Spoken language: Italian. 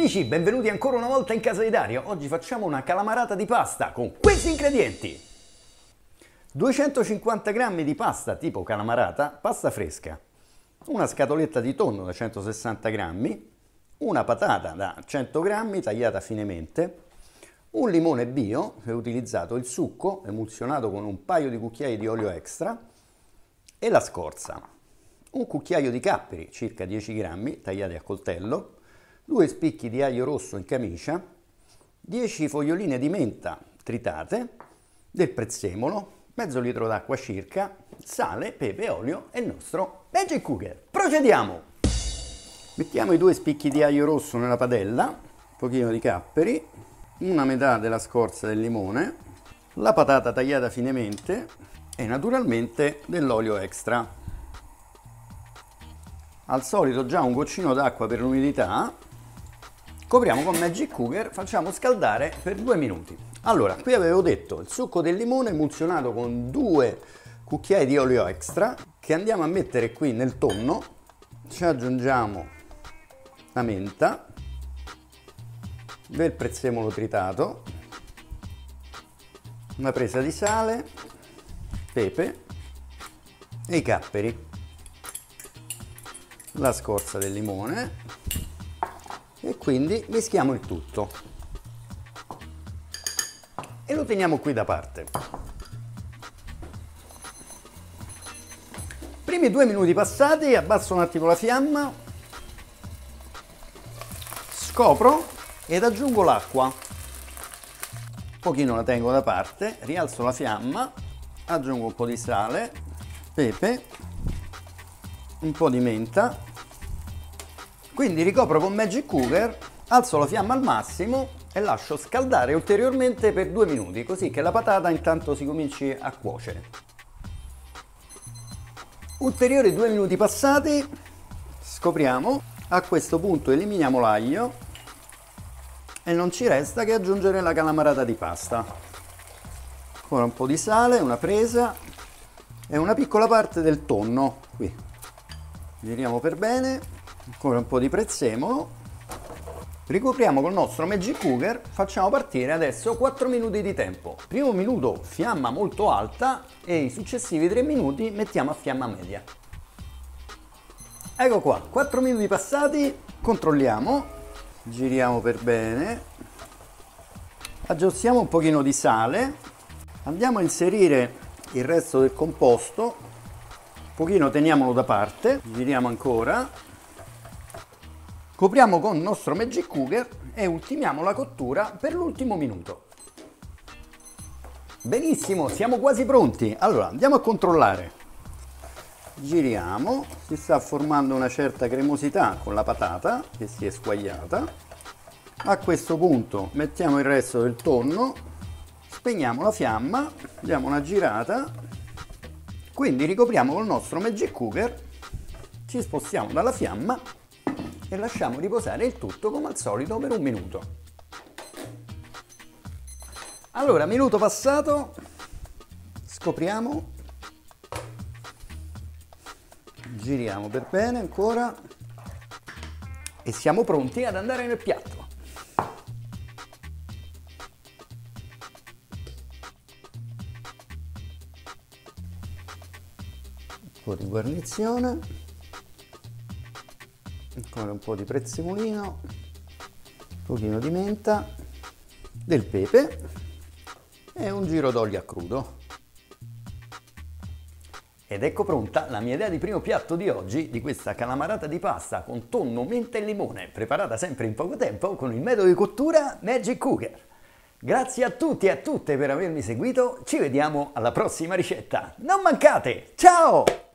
amici, benvenuti ancora una volta in casa di Dario. Oggi facciamo una calamarata di pasta con questi ingredienti. 250 g di pasta tipo calamarata, pasta fresca, una scatoletta di tonno da 160 g, una patata da 100 g tagliata finemente, un limone bio, ho utilizzato il succo emulsionato con un paio di cucchiai di olio extra e la scorza, un cucchiaio di capperi, circa 10 g, tagliati a coltello, due spicchi di aglio rosso in camicia, 10 foglioline di menta tritate, del prezzemolo, mezzo litro d'acqua circa, sale, pepe, olio e il nostro Magic Cooker. Procediamo! Mettiamo i due spicchi di aglio rosso nella padella, un pochino di capperi, una metà della scorza del limone, la patata tagliata finemente e naturalmente dell'olio extra. Al solito già un goccino d'acqua per l'umidità Copriamo con Magic Cooker, facciamo scaldare per due minuti. Allora, qui avevo detto il succo del limone emulsionato con due cucchiai di olio extra che andiamo a mettere qui nel tonno. Ci aggiungiamo la menta, del prezzemolo tritato, una presa di sale, pepe e i capperi, la scorza del limone e quindi mischiamo il tutto e lo teniamo qui da parte. Primi due minuti passati, abbasso un attimo la fiamma, scopro ed aggiungo l'acqua. Un pochino la tengo da parte, rialzo la fiamma, aggiungo un po' di sale, pepe, un po' di menta quindi ricopro con Magic Cooker, alzo la fiamma al massimo e lascio scaldare ulteriormente per due minuti, così che la patata intanto si cominci a cuocere. Ulteriori due minuti passati, scopriamo, a questo punto eliminiamo l'aglio e non ci resta che aggiungere la calamarata di pasta. Ora un po' di sale, una presa e una piccola parte del tonno, qui. Giriamo per bene ancora un po' di prezzemolo. Ricopriamo col nostro Magic Cooker facciamo partire adesso 4 minuti di tempo. Primo minuto fiamma molto alta e i successivi 3 minuti mettiamo a fiamma media. Ecco qua 4 minuti passati controlliamo. Giriamo per bene. Aggiustiamo un pochino di sale. Andiamo a inserire il resto del composto. Un pochino teniamolo da parte. Giriamo ancora Copriamo con il nostro Magic Cooker e ultimiamo la cottura per l'ultimo minuto. Benissimo, siamo quasi pronti. Allora, andiamo a controllare. Giriamo, si sta formando una certa cremosità con la patata che si è squagliata. A questo punto mettiamo il resto del tonno, spegniamo la fiamma, diamo una girata, quindi ricopriamo col nostro Magic Cooker, ci spostiamo dalla fiamma e lasciamo riposare il tutto come al solito per un minuto. Allora, minuto passato, scopriamo, giriamo per bene ancora e siamo pronti ad andare nel piatto. Un po' di guarnizione ancora un po' di prezzemolino, un pochino di menta, del pepe e un giro d'olio a crudo. Ed ecco pronta la mia idea di primo piatto di oggi, di questa calamarata di pasta con tonno, menta e limone, preparata sempre in poco tempo con il metodo di cottura Magic Cooker. Grazie a tutti e a tutte per avermi seguito, ci vediamo alla prossima ricetta. Non mancate, ciao!